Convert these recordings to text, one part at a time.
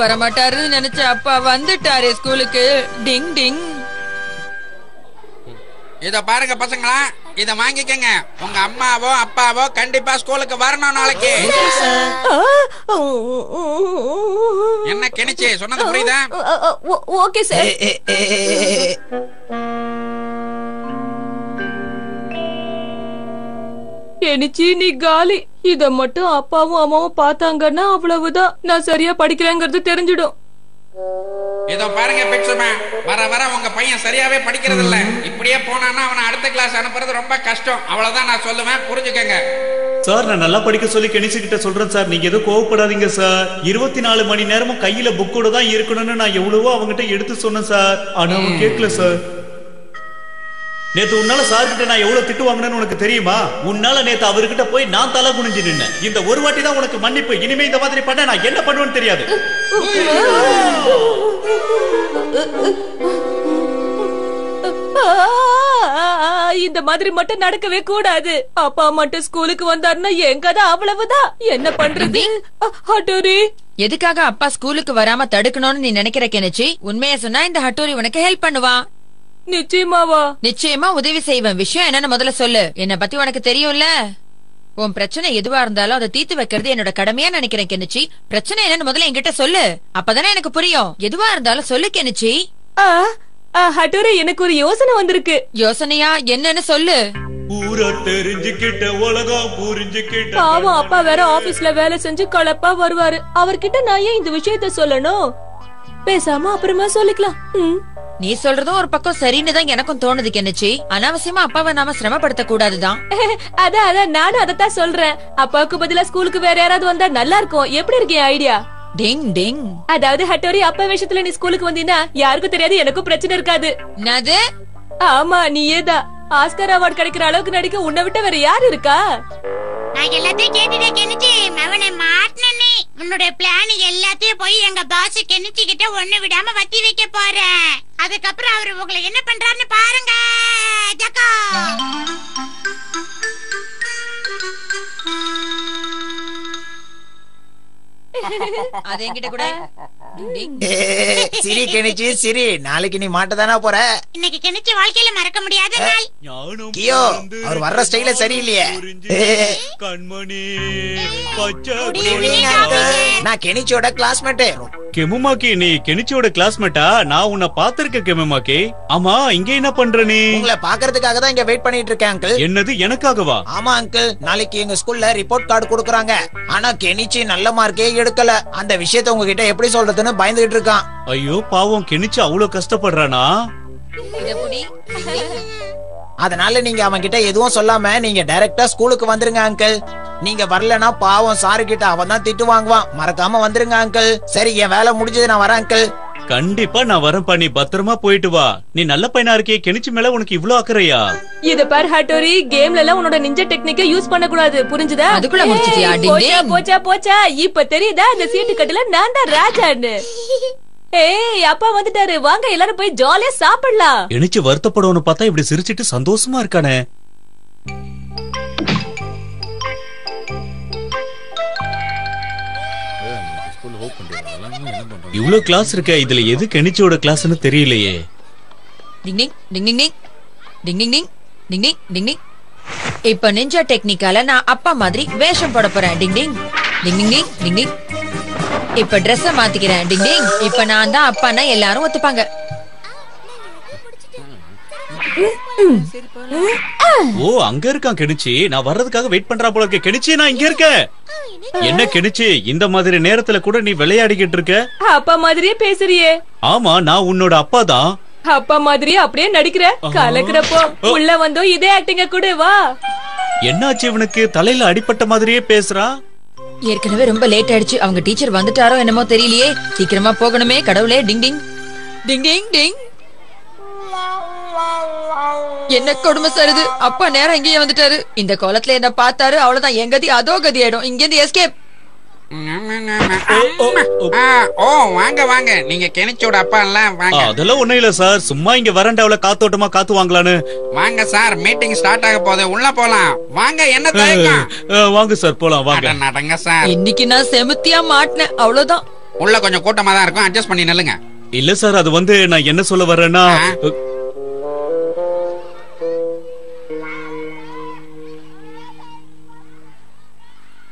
வரமாட்டாருன்னு நினைச்ச அப்பா வந்துட்டாரு ஸ்கூலுக்கு. டிங் டிங். இத பாருங்க பசங்களா இத வாங்கிக்கங்க. உங்க அம்மாவோ அப்பாவோ கண்டிப்பா ஸ்கூலுக்கு வரணும் நாளைக்கு. என்ன கிணிச்சு? சொன்னது புரியுதா? Okay sir. கெனிச்சி நீ காலி. இத மட்டும் அப்பாவும் அம்மாவும் பார்த்தாங்கன்னா அவ்வளவுதான். நான் சரியா படிக்கிறேங்கிறது தெரிஞ்சிடும். இதோ பாருங்க பிட்சுமா வர வர உங்க பையன் சரியாவே படிக்கிறது இல்ல இப்படியே போனான்னா அவனை அடுத்த கிளாஸ் அனுப்புறது ரொம்ப கஷ்டம். அவ்வளவுதான் நான் சொல்லுவேன். புரிஞ்சுக்கங்க. சார் நான் நல்லா படிக்க சொல்லி கணிச்சு கிட்ட சொல்றேன் சார். நீங்க எதுவும் கோவப்படாதீங்க சார். இருபத்தி நாலு மணி நேரமும் கையில புக்கோட தான் இருக்கணும்னு நான் எவ்வளவோ அவங்ககிட்ட எடுத்து சொன்னேன் சார். ஆனா அவன் கேட்கல சார். நேத்து உன்னால சார் கிட்ட நான் எவ்வளவு திட்டு வாங்கினேன்னு உனக்கு தெரியுமா? உன்னால நேத்து அவர்கிட்ட போய் நான் தலை குனிஞ்சு நின்னேன். இந்த ஒரு வாட்டி தான் உனக்கு மன்னிப்பு. இனிமே இந்த மாதிரி பண்ண நான் என்ன பண்ணுவேன்னு தெரியாது. இந்த மாதிரி மட்டும் நடக்கவே கூடாது. அப்பா மட்டும் ஸ்கூலுக்கு வந்தாருன்னா என் கதை அவ்வளவுதான். என்ன பண்றது? ஹட்டோரி. எதுக்காக அப்பா ஸ்கூலுக்கு வராம தடுக்கணும்னு நீ நினைக்கிற கெனிச்சி? உண்மையை சொன்னா இந்த ஹட்டோரி உனக்கு ஹெல்ப் பண்ணுவான். நிச்சயமாவா? நிச்சயமா உதவி செய்வேன். விஷயம் என்னன்னு முதல்ல சொல்லு. என்ன பத்தி உனக்கு தெரியும்ல? உன் பிரச்சனை எதுவா இருந்தாலும் அதை தீர்த்து வைக்கிறது என்னோட கடமையா நினைக்கிறேன் கெனிச்சி பிரச்சனை என்னன்னு முதல்ல என்கிட்ட சொல்லு. அப்பதானே எனக்கு புரியும். எதுவா இருந்தாலும் சொல்லு கெனிச்சி ஆ, ஆ, ஹட்டோரி எனக்கு ஒரு யோசனை வந்திருக்கு. யோசனையா? என்னன்னு சொல்லு. பூரா தெரிஞ்சுக்கிட்ட உலகம் புரிஞ்சுக்கிட்ட பாவம் அப்பா வேற ஆபீஸ்ல வேலை செஞ்சு கலப்பா வருவாரு. அவர்கிட்ட நான் ஏன் இந்த விஷயத்த சொல்லணும்? பேசாம அப்புறமா சொல்லிக்கலாம். நீ சொல்றதும் ஒரு பக்கம் சரின்னு தான் எனக்கும் தோணுது கெனிச்சி அனாவசியமா அப்பாவை நாம சிரமப்படுத்த கூடாதுதான் அதான் அதான் நானும் அதத்தான் சொல்றேன். அப்பாவுக்கு பதிலா ஸ்கூலுக்கு வேற யாராவது வந்தா நல்லா இருக்கும் எப்படி இருக்கு என் ஐடியா டிங் டிங். அதாவது ஹட்டோரி அப்பா விஷயத்துல நீ ஸ்கூலுக்கு வந்தீங்கன்னா யாருக்கும் தெரியாது எனக்கும் பிரச்சனை இருக்காது. என்னது? ஆமா நீயேதான் ஆஸ்கர் அவார்ட் கிடைக்கிற அளவுக்கு நடிக்க உன்னை விட்ட வேற யாரு இருக்கா? நான் எல்லாத்தையும் கேட்டுட்டேன் கெனிச்சு அவனை மாட்டினே உன்னுடைய பிளான் எல்லாத்தையும் போய் எங்க பாஸ் கெனிச்சு ஒண்ணு விடாம வத்தி வைக்க போறேன். அதுக்கப்புறம் அவர் உங்களை என்ன பண்றாருன்னு பாருங்க. ஜக்கா. அது என்கிட்ட கூட சிரி கெனிச்சு சிரி. நாளைக்கு நீ மாட்டதானா போற? இன்னைக்கு கெனிச்சு வாழ்க்கையில மறக்க முடியாத நாள். கியோ அவர் வர்ற ஸ்டைல சரியில்லையே. கண்மணி. நான் கெனிச்சோட கிளாஸ்மேட் கெமுமாக்கி நீ கெனிச்சியோட கிளாஸ்மேட்டா நான் உன்னை பாத்திருக்கேன் கெமுமாக்கி. ஆமா இங்க என்ன பண்ற நீ? உங்களை பாக்குறதுக்காக தான் இங்க வெயிட் பண்ணிட்டு இருக்கேன் அங்கிள் என்னது எனக்காகவா? ஆமா அங்கிள் நாளைக்கு எங்க ஸ்கூல்ல ரிப்போர்ட் கார்டு கொடுக்கறாங்க. ஆனா கெனிச்சி நல்ல மார்க்கே எடுக்கல. அந்த விஷயத்த உங்ககிட்ட எப்படி சொல்றதுன்னு பயந்துகிட்டு இருக்கான். ஐயோ பாவம் கெனிச்சு அவ்வளவு கஷ்டப்படுறானா? அதனால நீங்க அவன் கிட்ட எதுவும் சொல்லாம நீங்க டைரக்டா ஸ்கூலுக்கு வந்துருங்க அங்கிள். நீங்க வரலனா பாவம் சாரு கிட்ட அவன் தான் திட்டு வாங்குவான். மறக்காம வந்துருங்க அங்கிள். சரி என் வேலை முடிஞ்சது நான் வரேன் அங்கிள். கண்டிப்பா நான் வரேன் நீ பத்திரமா போயிட்டு வா. நீ நல்ல பையனா இருக்கே கெனிச்சு மேல உனக்கு இவ்ளோ அக்கறையா? இத பார் ஹட்டோரி கேம்ல எல்லாம் உன்னோட நிஞ்ச டெக்னிக்க யூஸ் பண்ண கூடாது புரிஞ்சுதா? அதுக்குள்ள முடிச்சிட்டியா? போச்சா. போச்சா போச்சா. இப்ப தெரியுதா? இந்த சீட்டு கட்டுல நான் தான் ராஜான்னு. ஏய் அப்பா வந்துட்டாரு. வாங்க எல்லாரும் போய் ஜாலியா சாப்பிடலாம். கெனிச்சு வருத்தப்படுவனு பார்த்தா இப்படி சிரிச்சிட்டு சந்தோஷமா இருக்கானே. இவ்ளோ கிளாஸ் இருக்க இதுல எது கெனிச்சோட கிளாஸ்னு தெரியலையே. டிங் டிங் டிங் டிங் டிங். டிங் டிங் டிங். டிங் டிங் டிங் டிங். இப்ப நிஞ்சா டெக்னிக்கால நான் அப்பா மாதிரி வேஷம் போட போறேன். டிங் டிங். டிங் டிங் டிங் டிங் டிங். இப்ப Dress மாத்திக்கிறேன். டிங் டிங். இப்ப நான் தான் அப்பான்னா எல்லாரும் ஒத்துப்பாங்க. ஓ அங்க இருக்கான் கெனிச்சி. நான் வர்றதுக்காக வெயிட் பண்றா போல இருக்க. கெனிச்சி நான் இங்க இருக்கேன். என்ன கெனிச்சி இந்த மாதிரி நேரத்துல கூட நீ விளையாடிக்கிட்டு இருக்க? அப்பா மாதிரியே பேசுறியே. ஆமா நான் உன்னோட அப்பா தான். அப்பா மாதிரியே அப்படியே நடிக்கிற. கலக்குறப்போ உள்ள வந்தோம் இதே ஆக்டிங்க கூட வா. என்னாச்சு இவனுக்கு? தலையில அடிபட்ட மாதிரியே பேசுறான் ஏற்கனவே ரொம்ப லேட் ஆயிடுச்சு. அவங்க டீச்சர் வந்துட்டாரோ என்னமோ தெரியலையே. சீக்கிரமா போகணுமே கடவுளே. டிங் டிங். டிங் டிங் டிங். என்ன கொடுமை சருது அப்பா நேரம் இங்கேயே வந்துட்டாரு. இந்த கோலத்துல என்ன பார்த்தாரு அவ்வளவுதான். என் கதி அதோ கதி ஆயிடும். இங்க இருந்து எஸ்கேப் ஆ, ஓ வாங்க வாங்க. நீங்க கெனிச்சோட அப்பா இல்ல ஆ, வாங்க அதெல்லாம் ஒண்ணும் இல்ல சார் சும்மா இங்க வரண்டாவில காத்தோட்டமா காத்து வாங்கலான்னு வாங்க சார். மீட்டிங் ஸ்டார்ட் ஆக போகுது. உள்ள போலாம். வாங்க என்ன தயக்கம்? வாங்க சார் போலாம் வாங்க. அட, நடங்க சார். இன்னைக்கு நான் செமுத்தியா மாட்டினேன். அவ்வளவுதான். உள்ள கொஞ்சம் கூட்டமா தான் இருக்கும். அட்ஜஸ்ட் பண்ணி நில்லுங்க. இல்ல சார் அது வந்து நான் என்ன சொல்ல வர்றேன்னா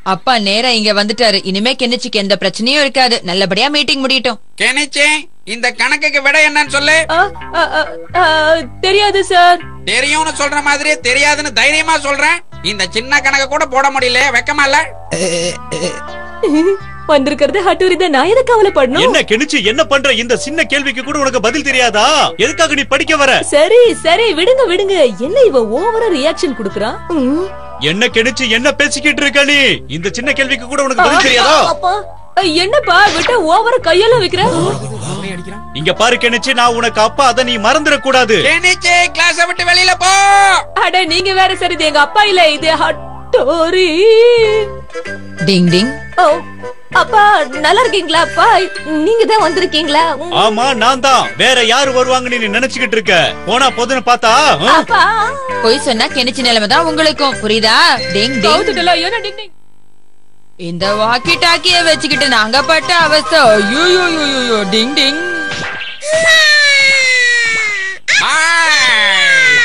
அப்பா நேரா இங்க வந்துட்டாரு. இனிமே கெனிச்சிக்கு எந்த பிரச்சனையும் இருக்காது. நல்லபடியா மீட்டிங் முடியட்டும். கெனிச்சி இந்த கணக்குக்கு விட என்னன்னு சொல்லு. தெரியாது சார். தெரியும்னு சொல்ற மாதிரி தெரியாதுன்னு தைரியமா சொல்றேன். இந்த சின்ன கணக்கு கூட போட முடியல வெக்கமா இல்ல? வந்திருக்கிறது ஹட்டூரி தான் நான் எதுக்கு கவலைப்படணும்? என்ன கெனிச்சு என்ன பண்ற? இந்த சின்ன கேள்விக்கு கூட உனக்கு பதில் தெரியாதா? எதுக்காக நீ படிக்க வர? சரி சரி விடுங்க விடுங்க. என்ன இவ ஓவரா ரியாக்ஷன் குடுக்குறான். என்ன கெனிச்சு என்ன பேசிக்கிட்டு இருக்க நீ? இந்த சின்ன கேள்விக்கு கூட உனக்கு பதில் தெரியாதா? என்னப்பா விட்ட ஓவரா கையெல்லாம் வைக்கிற? இங்க பாரு கெனிச்சு நான் உனக்கு அப்பா அதை நீ மறந்துட கூடாது கெனிச்சி கிளாஸ விட்டு வெளியில போ. அட நீங்க வேற சரி இது எங்க அப்பா இல்ல இது ஹட்டோரி. டிங் டிங். ஓ அப்பா நல்லா இருக்கீங்களா? அப்பா நீங்க தான் வந்திருக்கீங்களா. ஆமா நான் தான். வேற யாரு வருவாங்கன்னு நீ நினைச்சுக்கிட்டு இருக்க? போனா போதுன்னு பார்த்தா? அப்பா. பொய் சொன்னா கெனிச்சி நிலைமை தான் உங்களுக்கும். புரியுதா? டிங் டிங். இந்த வாக்கி டாக்கிய வச்சுக்கிட்டு நாங்க பட்ட அவஸ்தை. ஐயோ டிங் டிங்.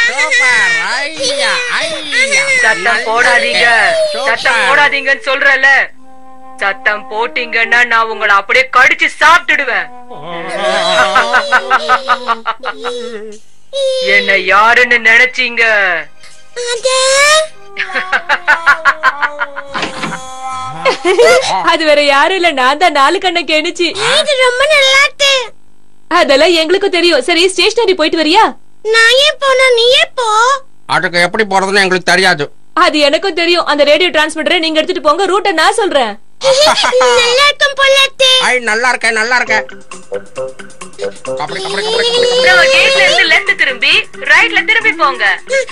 சூப்பர் ஐயா ஐயா. சத்தம் போடாதீங்க. சத்தம் போடாதீங்கன்னு சொல்றல சத்தம் போட்டீங்கன்னா நான் உங்களை அப்படியே கடிச்சு சாப்பிட்டுடுவேன். என்ன யாருன்னு நினைச்சீங்க? அது வேற யாரும் இல்ல நான் தான் நாலு கண்ண கெணிச்சு. ரொம்ப நல்லா அதெல்லாம் எங்களுக்கும் தெரியும். சரி ஸ்டேஷனரி போயிட்டு வரியா? நான் ஏன் போனா நீயே போ? அதுக்கு எப்படி போறதுன்னு எங்களுக்கு தெரியாது. அது எனக்கும் தெரியும். அந்த ரேடியோ டிரான்ஸ்மிட்டரை நீங்க எடுத்துட்டு போங்க. ரூட்டை நான் சொல்றேன். நல்லா இருக்கும் போல இருக்கு. ஐ நல்லா இருக்க நல்லா இருக்க கபடி கபடி கபடி கபடி கபடி. நம்ம கேட்ல இருந்து லெஃப்ட் திரும்பி ரைட்ல திரும்பி போங்க.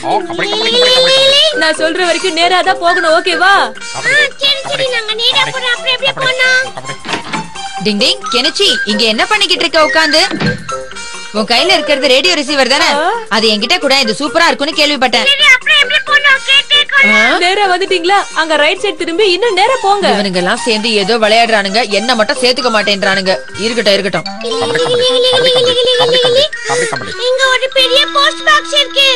ஓ கபடி கபடி கபடி கபடி கபடி. நான் சொல்ற வரைக்கும் நேரா தான் போகணும் ஓகேவா கபடி சரி சரி நாங்க நேரா போறோம் அப்புறம் எப்படி போனோம் கபடி. டிங் டிங் கெனிச்சி இங்க என்ன பண்ணிக்கிட்டு இருக்க உட்காந்து உன் கையில இருக்கிறது ரேடியோ ரிசீவர் தானே? அது என்கிட்ட கூட இது சூப்பரா இருக்கும்னு கேள்விப்பட்டேன். நேரா வந்துட்டீங்களா? அங்க ரைட் சைடு திரும்பி இன்னும் நேரா போங்க. இவனுங்க எல்லாம் சேர்ந்து ஏதோ விளையாடுறானுங்க. என்ன மட்டும் சேர்த்துக்க மாட்டேன்றானுங்க. இருக்கட்டும் இருக்கட்டும். இங்க ஒரு பெரிய போஸ்ட் பாக்ஸ் இருக்கு.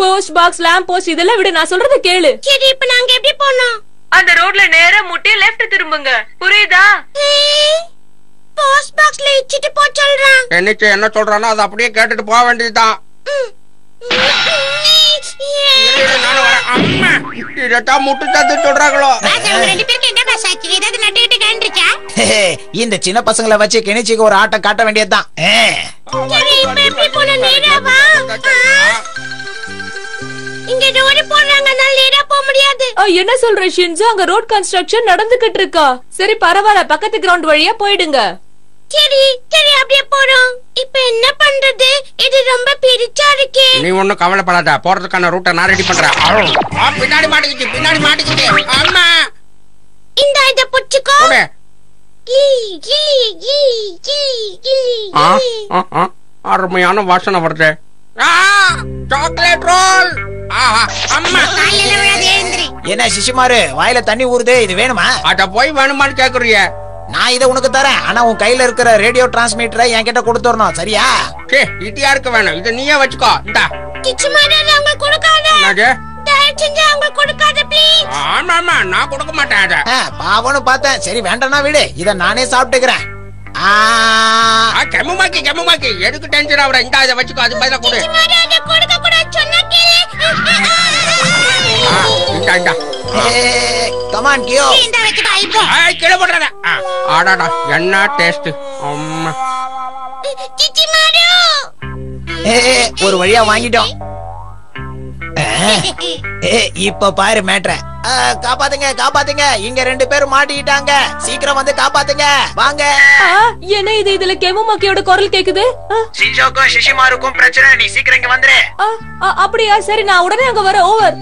போஸ்ட் பாக்ஸ் லேம்ப் போஸ்ட் இதெல்லாம் விட நான் சொல்றத கேளு. சரி இப்ப நாங்க எப்படி போனோம் அந்த ரோட்ல நேரா முட்டி லெஃப்ட் திரும்புங்க. புரியுதா? போஸ்ட் பாக்ஸ்ல இச்சிட்டு போ சொல்றான். என்னச்சு என்ன சொல்றானோ அதை அப்படியே கேட்டுட்டு போக வேண்டியதுதான். இதைத்தான் முட்டு சத்து சொல்றாங்களோ இந்த சின்ன பசங்களை வச்சு கெனிச்சிக்கு ஒரு ஆட்டம் காட்ட வேண்டியதுதான். என்ன சொல்ற ஷின்சு அங்க ரோட் கன்ஸ்ட்ரக்ஷன் நடந்துகிட்டு இருக்கா. சரி பரவாயில்ல பக்கத்து கிரவுண்ட் வழியா போயிடுங்க. சரி சரி அப்படியே போறோம். இப்ப என்ன பண்றது? இது ரொம்ப பெருசா இருக்கே. நீ ஒண்ணும் கவலைப்படாத. போறதுக்கான ரூட்டை நான் ரெடி பண்றேன். ஆ, பின்னாடி மாட்டிக்கிச்சு பின்னாடி மாட்டிக்கிச்சு அம்மா. இந்த இத புடிச்சுக்கோ. அருமையான வாசனை வருது. ஆ, சாக்லேட் ரோல் ஆஹா, அம்மா. என்ன சிசுமாரு வாயில தண்ணி ஊறுதே இது வேணுமா? அத போய் வேணுமான்னு கேக்குறிய. நான் இதை உனக்கு தரேன். ஆனா உன் கையில இருக்கிற ரேடியோ டிரான்ஸ்மிட்டரை என்கிட்ட கொடுத்துடணும். சரியா? சே இது யாருக்கு வேணும். இதை நீயே வச்சுக்கோ. இந்தா. நான் கொடுக்க மாட்டேன் அத. பாவம்னு பார்த்தேன். சரி வேண்டாம்னா விடு. இத நானே சாப்பிட்டுக்கிறேன். ஆ, ஆ, கெம்முமாக்கி கெம்முமாக்கி எதுக்கு டென்ஷன் ஆகுற? இந்த இதை வச்சுக்கோ. அது பதிலா கொடு. அதை இந்தா. கியோ இந்த கீழே ஆடாடா என்ன டேஸ்ட் அம்மா சிச்சி ஒரு வழியா வாங்கிட்டோம். இப்ப பாரு மேட்ர காப்பாத்துங்க காப்பாத்துங்க. இங்க ரெண்டு பேரும் மாட்டிக்கிட்டாங்க. சீக்கிரம் வந்து காப்பாத்துங்க. வாங்க. என்ன இது? இதுல கெமு மக்கியோட குரல் கேக்குது. ஆ, சிஞ்சோக்கும் சிஷிமாருக்கும் பிரச்சனை. நீ சீக்கிரம் இங்க வந்துரு. அப்படியா? சரி நான் உடனே அங்க வரேன். ஓவர்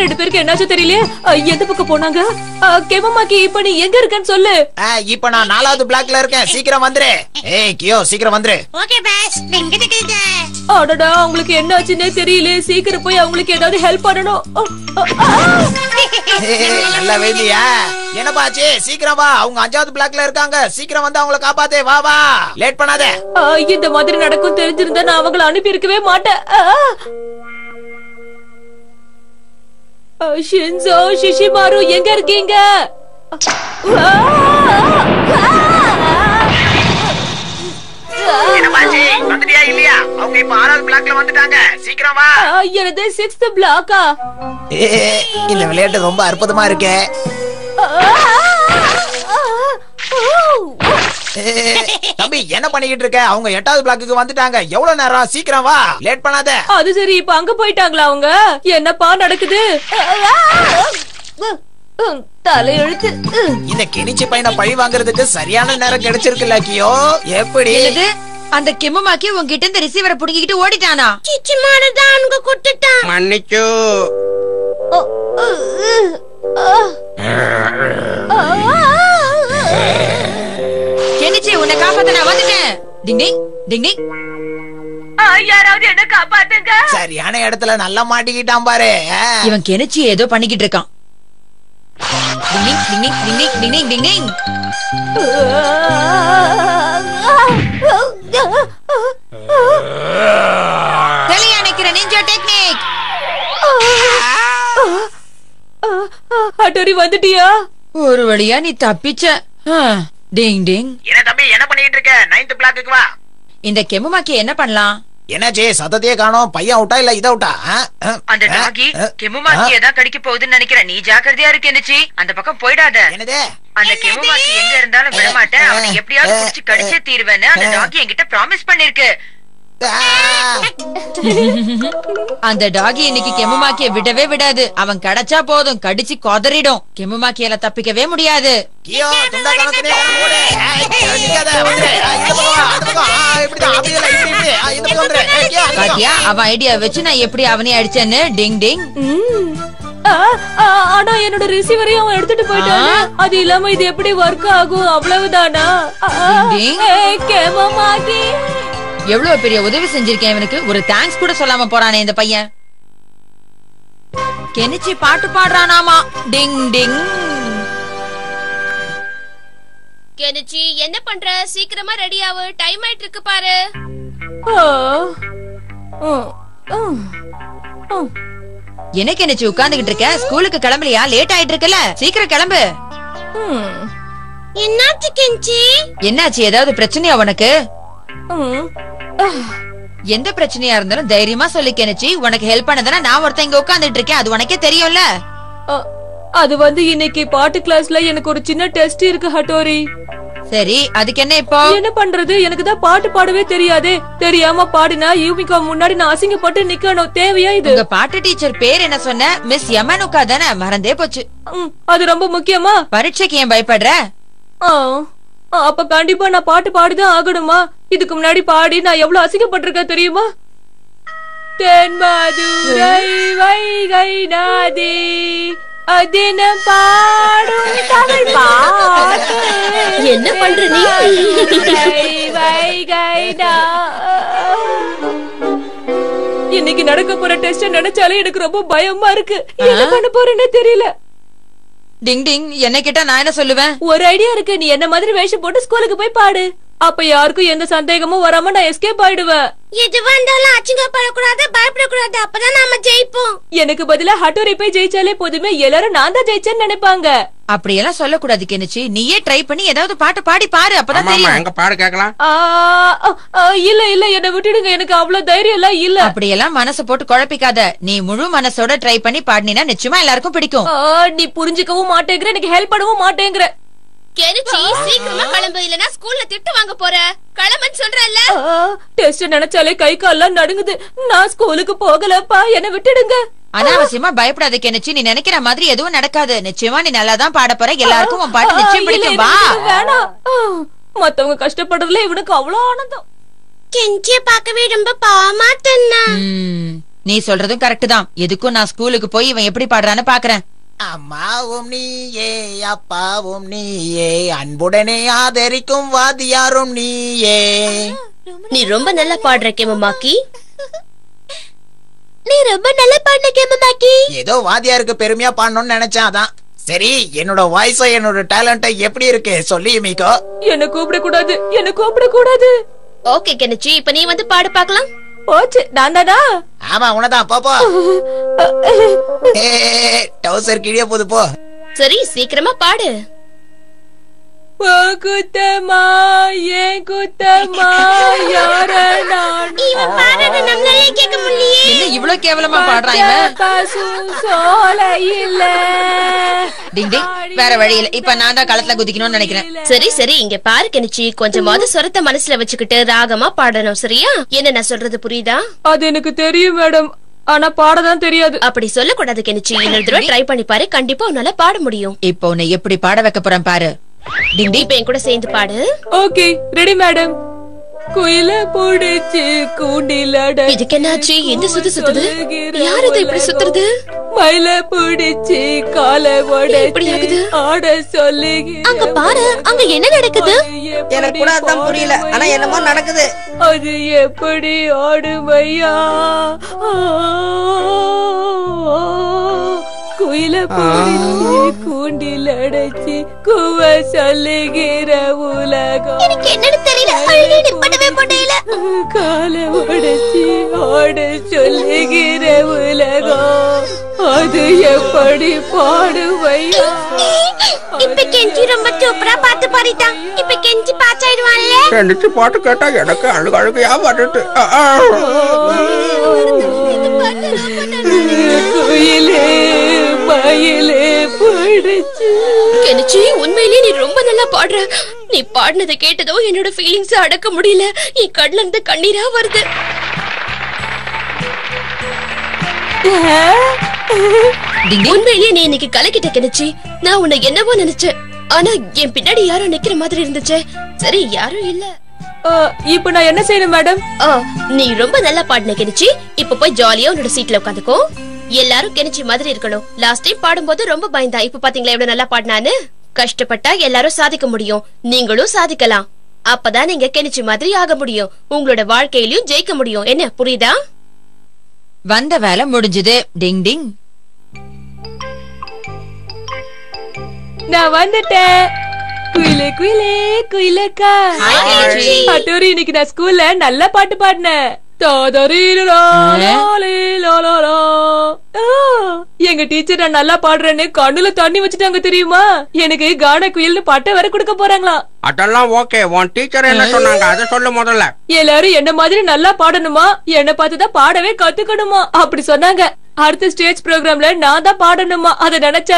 ரெண்டு பேருக்கு என்னாச்சும் தெரியலையே? எந்த பக்கம் போனாங்க? கெமமாக்கி இப்ப நீ எங்க இருக்கன்னு சொல்லு. இப்ப நான் நாலாவது பிளாக்ல இருக்கேன். சீக்கிரம் வந்துரு. ஏய் கியோ சீக்கிரம் வந்துரு. ஓகே பாஸ் அடடா அவங்களுக்கு என்ன ஆச்சுன்னே தெரியல சீக்கிரம் போய் அவங்களுக்கு ஏதாவது ஹெல்ப் பண்ணணும். ஏய், நல்லா வேண்டியா என்னப்பாச்சு சீக்கிரம் வா. அவங்க அஞ்சாவது பிளாக்ல இருக்காங்க. சீக்கிரம் வந்து அவங்கள காப்பாத்தே. வா வா. லேட் பண்ணாத. இந்த மாதிரி நடக்கும் தெரிஞ்சிருந்தா நான் அவங்கள அனுப்பி இருக்கவே மாட்டேன் ஷின்சோ ஷிஷிமாரு எங்க இருக்கீங்க? வந்துட்டியா இல்லையா? அவங்க இப்ப ஆறாவது பிளாக்ல வந்துட்டாங்க. சீக்கிரம் வா. எனது சிக்ஸ்த் பிளாக்கா ஏய், இந்த விளையாட்டு ரொம்ப அற்புதமா இருக்கே. தம்பி என்ன பண்ணிக்கிட்டு இருக்க? அவங்க எட்டாவது பிளாக்குக்கு வந்துட்டாங்க. எவ்வளவு நேரம்? சீக்கிரம் வா. லேட் பண்ணாத. அது சரி இப்ப அங்க போயிட்டாங்களா அவங்க? என்னப்பா நடக்குது? தலையெழுத்து. இந்த கிணிச்சி பையனை பழி வாங்குறதுக்கு சரியான நேரம் கிடைச்சிருக்குல்ல கியோ. எப்படி? என்னது? அந்த கெம்முமாக்கி உங்ககிட்ட இந்த ரிசீவரை புடுங்கிக்கிட்டு ஓடிட்டானா? சிச்சிமானு தான் அங்க குட்டுட்டான் மன்னிச்சு. கெனிச்சி உன்னை காப்பாத்த நான் வந்துட்டேன் டிங் டிங் டிங் டிங் யாராவது என்ன காப்பாத்துங்க சரியான இடத்துல நல்லா மாட்டிக்கிட்டான் பாரு. இவன் கெனிச்சி ஏதோ பண்ணிக்கிட்டு இருக்கான் டிங் டிங் டிங் டிங் டிங் டிங் டிங் டிங் டிங் தெளிய அணைக்கிற நிஞ்சா டெக்னிக் அட்டோரி வந்துட்டியா ஒரு வழியா நீ தப்பிச்ச டிங் டிங். என்ன தம்பி என்ன பண்ணிட்டு இருக்க? நைன்த் பிளாக்குக்கு வா. இந்த கெம்முமாக்கி என்ன பண்ணலாம்? என்னாச்சு சத்தத்தையே காணோம். பையன் அவுட்டா இல்ல இத அவுட்டா? அந்த டாகி கெமுமாக்கி ஏதான் கடிக்க போகுதுன்னு நினைக்கிறேன். நீ ஜாக்கிரதையா இருக்கு என்னச்சி அந்த பக்கம் போயிடாத. என்னது? அந்த கெமுமாக்கி எங்க இருந்தாலும் விடமாட்டேன். அவனை எப்படியாவது புடிச்சு கடிச்சே தீருவேன்னு அந்த டாகி என்கிட்ட ப்ராமிஸ் பண்ணிருக்கு. அந்த டாகி இன்னைக்கு கெமுமாக்கிய விடவே விடாது அவன் கிடைச்சா போதும் கடிச்சு கொதறிடும் கெமுமாக்கியால தப்பிக்கவே முடியாது அவன் ஐடியா வச்சு நான் எப்படி அவனே அடிச்சேன்னு டிங் டிங் ஆனா என்னோட ரிசீவரையும் அவன் எடுத்துட்டு போயிட்டான் அது இல்லாம இது எப்படி ஒர்க் ஆகும் அவ்வளவுதானா கேமமாக்கி எவ்வளவு பெரிய உதவி செஞ்சிருக்கேன் இவனுக்கு? ஒரு தேங்க்ஸ் கூட சொல்லாம போறானே இந்த பையன். கெனிச்சி பாட்டு பாடுறானாமா? டிங் டிங். கெனிச்சி என்ன பண்ற? சீக்கிரமா ரெடி ஆகு டைம் ஆயிட்டு இருக்கு பாரு. என்ன கெனிச்சி உட்கார்ந்துகிட்டு இருக்க? ஸ்கூலுக்கு கிளம்பலையா லேட் ஆயிட்டு இருக்குல்ல சீக்கிரம் கிளம்பு. என்னாச்சு கெஞ்சி என்னாச்சு? ஏதாவது பிரச்சனையா உனக்கு. எந்த பிரச்சனையா இருந்தாலும் தைரியமா சொல்லி கெனிச்சி. உனக்கு ஹெல்ப் பண்ணதானே நான் ஒருத்தன் இங்க உட்கார்ந்துட்டு இருக்கேன் அது உனக்கே தெரியும்ல? அது வந்து இன்னைக்கு பாட்டு கிளாஸ்ல எனக்கு ஒரு சின்ன டெஸ்ட் இருக்கு ஹட்டோரி. சரி அதுக்கு என்ன இப்போ? என்ன பண்றது? எனக்கு தான் பாட்டு பாடவே தெரியாதே. தெரியாம பாடினா யூமிகா முன்னாடி நான் அசிங்கப்பட்டு நிக்கணும். தேவையா இது? உங்க பாட்டு டீச்சர் பேர் என்ன சொன்ன? மிஸ் யமனுக்கா தானே? மறந்தே போச்சு. அது ரொம்ப முக்கியமா? பரீட்சைக்கு ஏன் பயப்படுற? அப்ப கண்டிப்பா நான் பாட்டு பாடிதான் ஆகணுமா? இதுக்கு முன்னாடி பாடி நான் எவ்வளவு அசிங்கப்பட்டிருக்கேன் தெரியுமா? தென் மதுரை வைகை நாதி அதின பாடும் தமிழ் பாட்டு. என்ன பண்ற நீ? வைகை இன்னைக்கு நடக்க போற டெஸ்ட் நினைச்சாலே எனக்கு ரொம்ப பயமா இருக்கு. என்ன பண்ண போறேன்னே தெரியல. டிங் டிங் என்ன கேட்டா நான் என்ன சொல்லுவேன்? ஒரு ஐடியா இருக்கு. நீ என்ன மாதிரி வேஷம் போட்டு ஸ்கூலுக்கு போய் பாடு. அப்ப யாருக்கும் எந்த சந்தேகமும் வராம நான் எஸ்கேப் ஆயிடுவேன். எதுவா இருந்தாலும் அச்சிங்கப்படக்கூடாது பயப்படக்கூடாது. அப்பதான் நாம ஜெயிப்போம். எனக்கு பதிலா ஹட்டோரி போய் ஜெயிச்சாலே போதுமே எல்லாரும் நான் தான் ஜெயிச்சேன்னு நினைப்பாங்க. அப்படியெல்லாம் சொல்லக்கூடாது கெனிச்சி. நீயே ட்ரை பண்ணி ஏதாவது பாட்டு பாடி பாரு அப்பதான் தெரியும். எங்க பாடு கேக்கலாம் ஆ, ஆ, ஆ, இல்ல இல்ல என்ன விட்டுடுங்க எனக்கு அவ்வளவு தைரியம் எல்லாம் இல்ல. அப்படியெல்லாம் மனசை போட்டு குழப்பிக்காத. நீ முழு மனசோட ட்ரை பண்ணி பாடினா நிச்சயமா எல்லாருக்கும் பிடிக்கும். ஆ, நீ புரிஞ்சுக்கவும் மாட்டேங்கிற எனக்கு ஹெல்ப் பண்ணவும் மாட்டேங்கிற. கெனிச்சி சீக்கிரமா கிளம்பு இல்லனா ஸ்கூல்ல திட்டு வாங்க போற. கிளம்புன்னு சொல்றல்ல. டெஸ்ட் நினைச்சாலே கை கால்லாம் நடுங்குது. நான் ஸ்கூலுக்கு போகலப்பா என்ன விட்டுடுங்க. அனாவசியமா பயப்படாத கெனிச்சி. நீ நினைக்கிற மாதிரி எதுவும் நடக்காது. நிச்சயமா நீ நல்லா தான் பாட போற. எல்லாருக்கும் உன் பாட்டு நிச்சயம் பிடிக்கும் வா. மத்தவங்க கஷ்டப்படுறதுல இவனுக்கு அவ்வளவு ஆனந்தம். கெஞ்சிய பார்க்கவே ரொம்ப பாவமா தன்னா. நீ சொல்றதும் கரெக்ட் தான். எதுக்கும் நான் ஸ்கூலுக்கு போய் இவன் எப்படி பாடுறான்னு பாக்குறேன். அம்மாவும் நீயே அப்பாவும் நீயே அன்புடனே ஆதரிக்கும் வாதியாரும் நீயே. நீ ரொம்ப நல்லா பாடுற கேமமாக்கி. நீ ரொம்ப நல்லா பாடின கேமமாக்கி. ஏதோ வாதியாருக்கு பெருமையா பாடணும்னு நினைச்சேன் அதான். சரி என்னோட வாய்ஸோ என்னோட டேலண்ட்டோ எப்படி இருக்கு? சொல்லி மீக்கோ என்ன கூப்பிட கூடாது என்ன கூப்பிட கூடாது ஓகே கெனிச்சி இப்ப நீ வந்து பாடு பார்க்கலாம். போச்சு. நான் தானா? ஆமா உனதான். போப்போ ஏ டவுசர் கிழிய போது போ. சரி சீக்கிரமா பாடு. குத்தமா ஏன் குத்தமா யார நான்? நம்மளாலே கேட்க முடியலையே. என்ன இவ்ளோ கேவலமா பாடுறான் இவன்? பசு சோலையில டிங் டிங் வேற வழி இல்ல. இப்ப நான் தான் களத்துல குதிக்கணும்னு நினைக்கிறேன். சரி சரி இங்க பாரு கெனிச்சி. கொஞ்சமாவது சொரத்த மனசுல வச்சுக்கிட்டு ராகமா பாடணும் சரியா? என்ன நான் சொல்றது புரியுதா? அது எனக்கு தெரியும் மேடம். ஆனா பாடதான் தெரியாது. அப்படி சொல்லக்கூடாது கெனிச்சி. இன்னொரு தடவை ட்ரை பண்ணி பாரு. கண்டிப்பா உன்னால பாட முடியும். இப்போ உன்னை எப்படி பாட வைக்க போறேன் பாரு. இப்ப என் கூட சேர்ந்து பாடு. Okay ready madam. குயில புடிச்சு கூண்டிலட இதுக்கு என்னாச்சு? எந்த சுத்து சுத்துது? யார் இது இப்படி சுத்துறது? மயில புடிச்சு கால? உடைச்சு ஆட சொல்லி அங்க பாரு அங்க என்ன நடக்குது? எனக்கு கூட அதான் புரியல. ஆனா என்னமோ நடக்குது. அது எப்படி ஆடுமையா? குயில புடிச்சு கூண்டில் அடைச்சு குவ சொல்லுகிற உலகம். கால உடைச்சு ஆட சொல்லுகிற உலகம். அது எப்படி பாடுமையா இப்ப கெஞ்சி ரொம்ப சூப்பரா பாட்டு பாடிட்டான் இப்ப கெஞ்சி பாச்சாயிடுவான்ல ரெண்டு பாட்டு கேட்டா எனக்கு அழுக அழுகையா வந்துட்டு குயிலே மயிலே பிடிச்சு. கெனிச்சி உண்மையிலேயே நீ ரொம்ப நல்லா பாடுற. நீ பாடினதை கேட்டதும் என்னோட ஃபீலிங்ஸ் அடக்க முடியல. என் கண்ணுல இருந்து கண்ணீரா வருது. உண்மையிலேயே நீ இன்னைக்கு கலக்கிட்ட கெனிச்சி. நான் உன்னை என்னவோ நினைச்சேன். ஆனா என் பின்னாடி யாரோ நிக்கிற மாதிரி இருந்துச்சு. சரி யாரும் இல்ல. இப்ப நான் என்ன செய்யணும் மேடம்? நீ ரொம்ப நல்லா பாடின கெனிச்சி. இப்ப போய் ஜாலியா உன்னோட சீட்ல உட்காந்துக்கோ. எல்லாரும் கெனிச்சி மாதிரி இருக்கணும். லாஸ்ட் டைம் பாடும்போது ரொம்ப பயந்தா. இப்ப பாத்தீங்களா எவ்வளவு நல்லா பாடினான்னு? கஷ்டப்பட்டா எல்லாரும் சாதிக்க முடியும். நீங்களும் சாதிக்கலாம். அப்பதான் நீங்க கெனிச்சி மாதிரி ஆக முடியும். உங்களோட வாழ்க்கையிலயும் ஜெயிக்க முடியும். என்ன புரியுதா? வந்த வேலை முடிஞ்சது. டிங் டிங். நான் வந்துட்டேன். குயிலே குயிலே குயிலக்கா. இன்னைக்கு நான் ஸ்கூல்ல நல்ல பாட்டு பாடினேன். எங்க டீச்சர் நான் நல்லா பாடுறேன்னு கண்ணுல தண்ணி வச்சுட்டாங்க தெரியுமா? எனக்கு கான குயில்னு பட்டை வர கொடுக்க போறாங்களாம் அதெல்லாம் ஓகே உன் டீச்சர் என்ன சொன்னாங்க? அதை சொல்லு முதல்ல. எல்லாரும் என்ன மாதிரி நல்லா பாடணுமா? என்ன பார்த்துதான் பாடவே கத்துக்கணுமா? அப்படி சொன்னாங்க. அடுத்த ஸ்டேஜ் ப்ரோக்ராம்ல நான் தான் பாடணுமா? அதை நினைச்சா